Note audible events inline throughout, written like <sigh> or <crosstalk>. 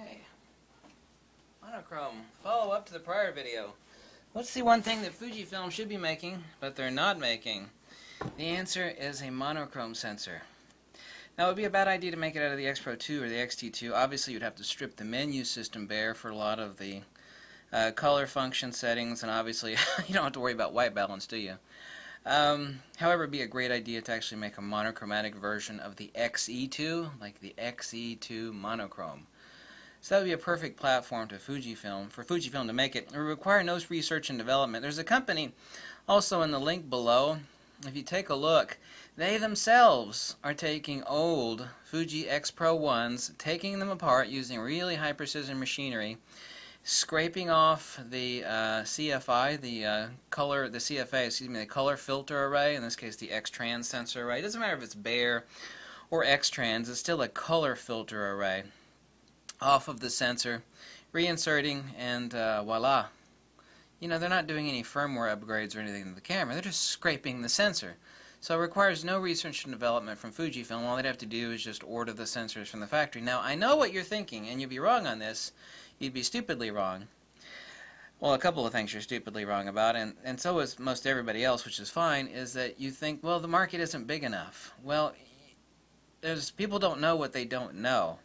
Okay. Monochrome. Follow up to the prior video. What's the one thing that Fujifilm should be making, but they're not making? The answer is a monochrome sensor. Now, it would be a bad idea to make it out of the X Pro 2 or the XT2. Obviously, you'd have to strip the menu system bare for a lot of the uh, color function settings, and obviously, <laughs> you don't have to worry about white balance, do you? Um, however, it'd be a great idea to actually make a monochromatic version of the XE2, like the XE2 monochrome. So that would be a perfect platform to Fujifilm, for Fujifilm to make it. It would require no research and development. There's a company also in the link below. If you take a look, they themselves are taking old Fuji X Pro 1s, taking them apart using really high precision machinery, scraping off the uh, CFI, the uh, color, the CFA, excuse me, the color filter array, in this case the X-trans sensor array. It doesn't matter if it's Bayer or X-trans, it's still a color filter array off of the sensor, reinserting, and uh, voila. You know, they're not doing any firmware upgrades or anything to the camera, they're just scraping the sensor. So it requires no research and development from Fujifilm. All they'd have to do is just order the sensors from the factory. Now, I know what you're thinking, and you'd be wrong on this you'd be stupidly wrong. Well, a couple of things you're stupidly wrong about, and, and so is most everybody else, which is fine, is that you think, well, the market isn't big enough. Well, there's people don't know what they don't know.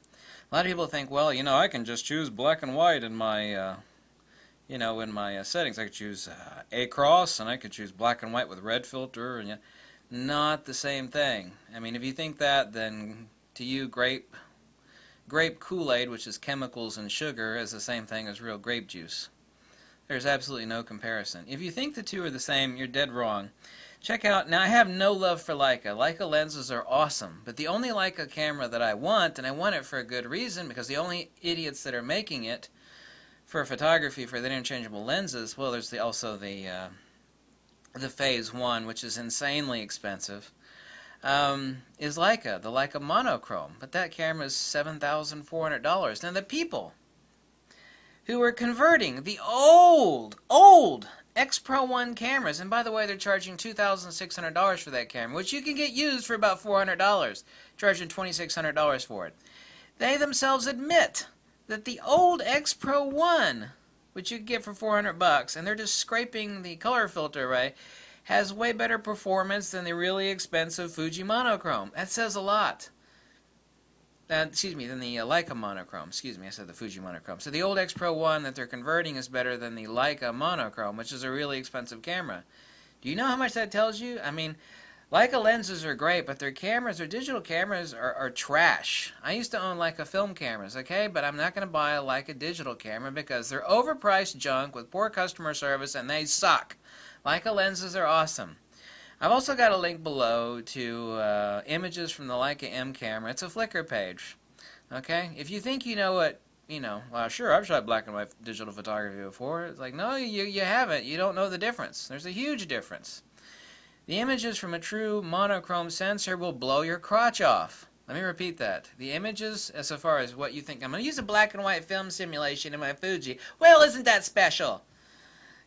A lot of people think, well, you know, I can just choose black and white in my, uh, you know, in my uh, settings. I could choose uh, cross, and I could choose black and white with red filter, and not the same thing. I mean, if you think that, then to you, great grape Kool-Aid, which is chemicals and sugar, is the same thing as real grape juice. There's absolutely no comparison. If you think the two are the same, you're dead wrong. Check out, now I have no love for Leica. Leica lenses are awesome, but the only Leica camera that I want, and I want it for a good reason, because the only idiots that are making it for photography for the interchangeable lenses, well, there's the, also the, uh, the Phase 1, which is insanely expensive um, is Leica, the Leica monochrome. But that camera is $7,400. Now, the people who are converting the old, old X Pro 1 cameras, and by the way, they're charging $2,600 for that camera, which you can get used for about $400, charging $2,600 for it. They themselves admit that the old X Pro 1, which you can get for 400 bucks, and they're just scraping the color filter array, has way better performance than the really expensive Fuji monochrome. That says a lot. Uh, excuse me, than the uh, Leica monochrome. Excuse me, I said the Fuji monochrome. So the old X Pro 1 that they're converting is better than the Leica monochrome, which is a really expensive camera. Do you know how much that tells you? I mean, Leica lenses are great, but their cameras, their digital cameras, are, are trash. I used to own Leica film cameras, okay? But I'm not going to buy a Leica digital camera because they're overpriced junk with poor customer service and they suck. Leica lenses are awesome. I've also got a link below to uh, images from the Leica M camera. It's a Flickr page. Okay? If you think you know what, you know, well, sure, I've shot black and white digital photography before. It's like, no, you, you haven't. You don't know the difference. There's a huge difference. The images from a true monochrome sensor will blow your crotch off. Let me repeat that. The images, as far as what you think, I'm going to use a black and white film simulation in my Fuji. Well, isn't that special?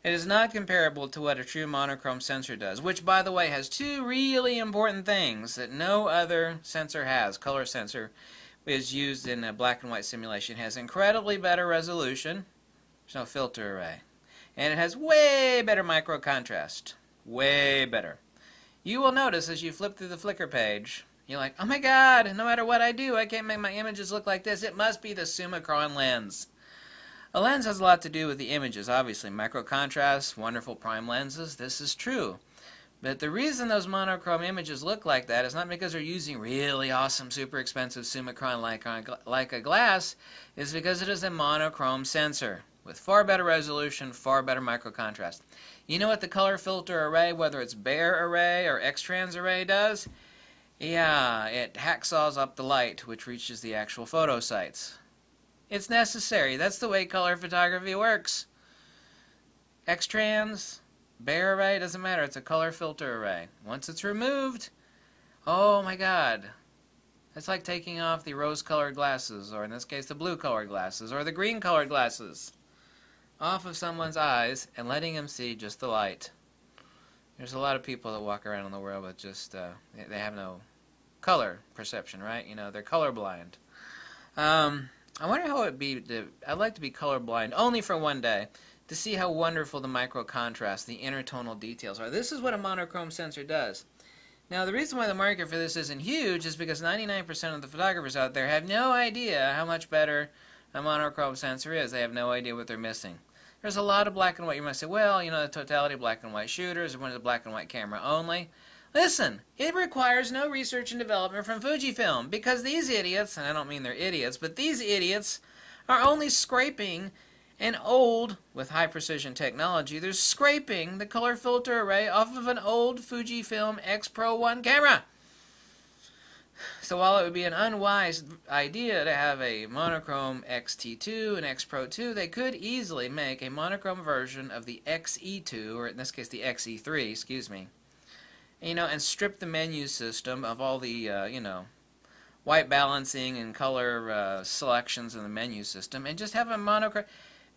It is not comparable to what a true monochrome sensor does, which, by the way, has two really important things that no other sensor has. Color sensor is used in a black and white simulation. It has incredibly better resolution. There's no filter array. And it has way better micro contrast. Way better. You will notice as you flip through the Flickr page, you're like, oh my god, no matter what I do, I can't make my images look like this. It must be the Summicron lens. A lens has a lot to do with the images, obviously. Micro contrast, wonderful prime lenses, this is true. But the reason those monochrome images look like that is not because they're using really awesome, super expensive Summicron Leica glass, is because it is a monochrome sensor with far better resolution, far better micro contrast. You know what the color filter array, whether it's Bayer array or X-trans array, does? Yeah, it hacksaws up the light, which reaches the actual photo sites. It's necessary. That's the way color photography works. X-trans, Bayer array, doesn't matter. It's a color filter array. Once it's removed, oh my god. It's like taking off the rose-colored glasses, or in this case the blue-colored glasses, or the green-colored glasses, off of someone's eyes and letting them see just the light. There's a lot of people that walk around in the world with just, uh, they have no color perception, right? You know, they're colorblind. Um, I wonder how it'd be. To, I'd like to be colorblind only for one day to see how wonderful the micro contrast, the intertonal details are. This is what a monochrome sensor does. Now, the reason why the market for this isn't huge is because 99% of the photographers out there have no idea how much better a monochrome sensor is. They have no idea what they're missing. There's a lot of black and white. You might say, well, you know, the totality of black and white shooters, one is a black and white camera only. Listen, it requires no research and development from Fujifilm because these idiots, and I don't mean they're idiots, but these idiots are only scraping an old, with high precision technology, they're scraping the color filter array off of an old Fujifilm X Pro 1 camera. So while it would be an unwise idea to have a monochrome XT2 and X Pro 2, they could easily make a monochrome version of the XE2, or in this case the XE3, excuse me, you know, and strip the menu system of all the, uh, you know, white balancing and color uh, selections in the menu system, and just have a monochrome.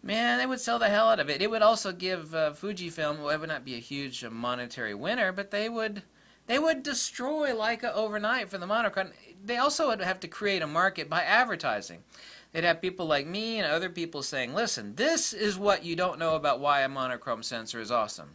Man, they would sell the hell out of it. It would also give uh, Fujifilm, well, it would not be a huge monetary winner, but they would they would destroy Leica overnight for the monochrome. They also would have to create a market by advertising. They'd have people like me and other people saying, listen, this is what you don't know about why a monochrome sensor is awesome.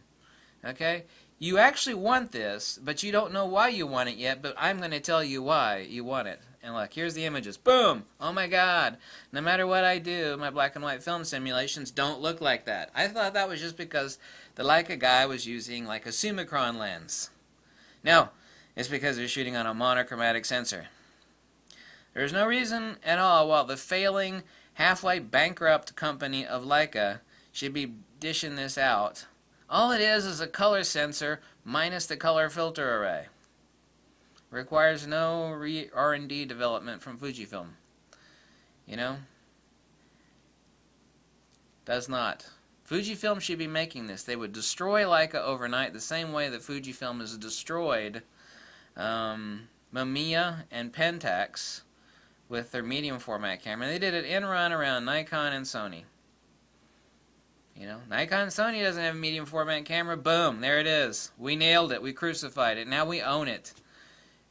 Okay? You actually want this, but you don't know why you want it yet, but I'm going to tell you why you want it. And look, here's the images. Boom! Oh my god. No matter what I do, my black and white film simulations don't look like that. I thought that was just because the Leica guy was using like a Summicron lens. No, it's because they're shooting on a monochromatic sensor. There's no reason at all why the failing, halfway bankrupt company of Leica should be dishing this out all it is is a color sensor minus the color filter array. Requires no R&D development from Fujifilm. You know? Does not. Fujifilm should be making this. They would destroy Leica overnight the same way that Fujifilm has destroyed um, Mamiya and Pentax with their medium format camera. They did it in run around Nikon and Sony. You know, Nikon Sony doesn't have a medium format camera. Boom, there it is. We nailed it. We crucified it. Now we own it.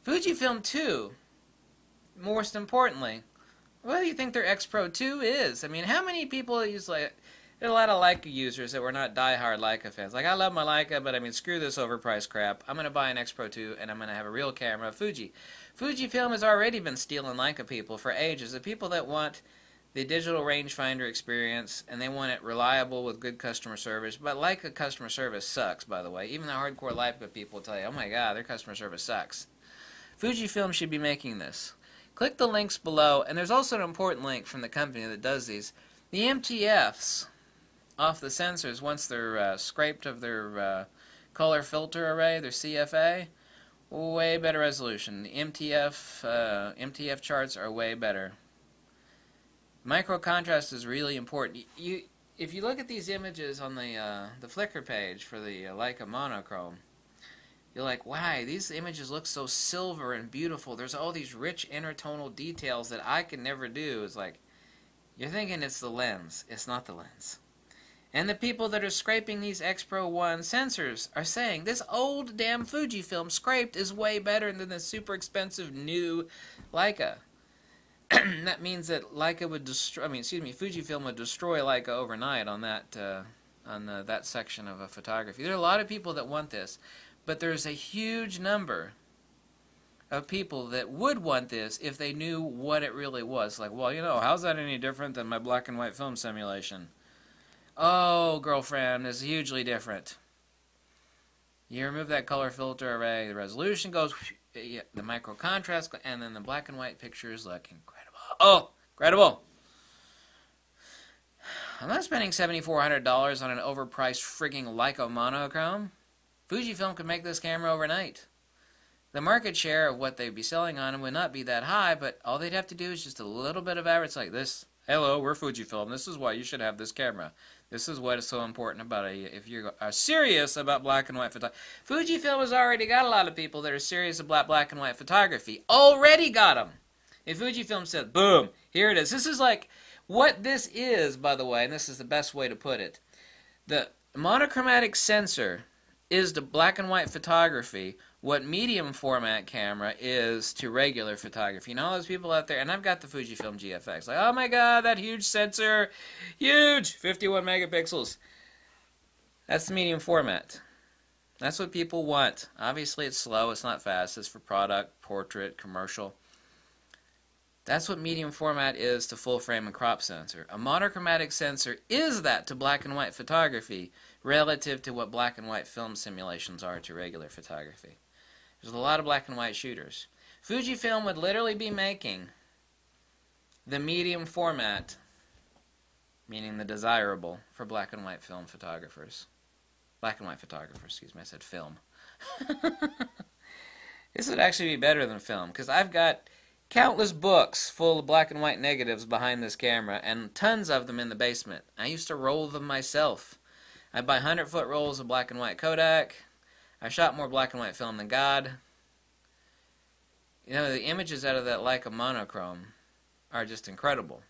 Fujifilm 2, most importantly, what do you think their X Pro 2 is? I mean, how many people use like there are a lot of Leica users that were not die-hard Leica fans. Like, I love my Leica, but I mean, screw this overpriced crap. I'm going to buy an X Pro 2, and I'm going to have a real camera, Fuji. Fujifilm has already been stealing Leica people for ages. The people that want the digital rangefinder experience, and they want it reliable with good customer service. But Leica customer service sucks, by the way. Even the hardcore Leica people tell you, oh my god, their customer service sucks. Fujifilm should be making this. Click the links below, and there's also an important link from the company that does these. The MTFs off the sensors, once they're uh, scraped of their uh, color filter array, their CFA, way better resolution. The MTF, uh, MTF charts are way better. Micro contrast is really important. You, if you look at these images on the uh, the Flickr page for the uh, Leica monochrome, you're like, wow, these images look so silver and beautiful. There's all these rich intertonal details that I can never do. It's like, you're thinking it's the lens. It's not the lens. And the people that are scraping these X Pro 1 sensors are saying this old damn Fujifilm scraped is way better than the super expensive new Leica. <clears throat> that means that Leica would destroy. I mean, excuse me, Fujifilm would destroy Leica overnight on that uh, on the, that section of a photography. There are a lot of people that want this, but there's a huge number of people that would want this if they knew what it really was. Like, well, you know, how's that any different than my black and white film simulation? Oh, girlfriend, it's hugely different. You remove that color filter array, the resolution goes, the micro contrast, and then the black and white pictures look incredible. Oh, incredible. I'm not spending $7,400 on an overpriced frigging Leica monochrome. Fujifilm could make this camera overnight. The market share of what they'd be selling on them would not be that high, but all they'd have to do is just a little bit of average like this. Hello, we're Fujifilm. This is why you should have this camera. This is what is so important about it. If you are uh, serious about black and white photography, Fujifilm has already got a lot of people that are serious about black and white photography. Already got them. If Fujifilm said, boom, here it is. This is like what this is, by the way, and this is the best way to put it. The monochromatic sensor is the black and white photography what medium format camera is to regular photography. You know, all those people out there, and I've got the Fujifilm GFX. Like, oh my god, that huge sensor, huge, 51 megapixels. That's the medium format. That's what people want. Obviously, it's slow, it's not fast. It's for product, portrait, commercial. That's what medium format is to full frame and crop sensor. A monochromatic sensor is that to black and white photography relative to what black and white film simulations are to regular photography. There's a lot of black and white shooters. Fujifilm would literally be making the medium format, meaning the desirable, for black and white film photographers. Black and white photographers, excuse me, I said film. <laughs> this would actually be better than film, because I've got countless books full of black and white negatives behind this camera, and tons of them in the basement. I used to roll them myself. I buy 100 foot rolls of black and white Kodak. I shot more black and white film than God. You know, the images out of that Leica monochrome are just incredible.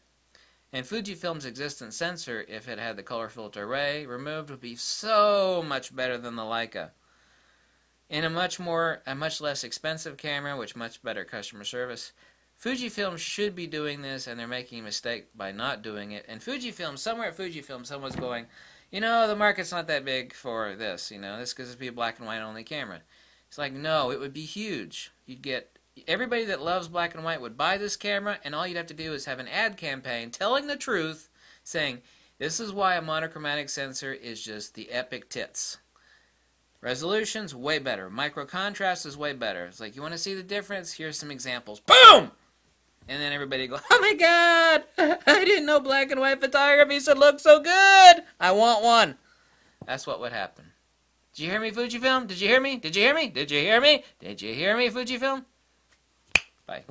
And Fujifilm's existent sensor, if it had the color filter array removed, would be so much better than the Leica. In a much more, a much less expensive camera, which much better customer service. Fujifilm should be doing this, and they're making a mistake by not doing it. And Fujifilm, somewhere at Fujifilm, someone's going, you know, the market's not that big for this. You know, this could be a black and white only camera. It's like, no, it would be huge. You'd get everybody that loves black and white would buy this camera, and all you'd have to do is have an ad campaign telling the truth, saying, this is why a monochromatic sensor is just the epic tits. Resolution's way better. Micro contrast is way better. It's like, you want to see the difference? Here's some examples. Boom! And then everybody go, oh my god, I didn't know black and white photography should look so good. I want one. That's what would happen. Did you hear me, Fujifilm? Did you hear me? Did you hear me? Did you hear me? Did you hear me, Fujifilm? Bye.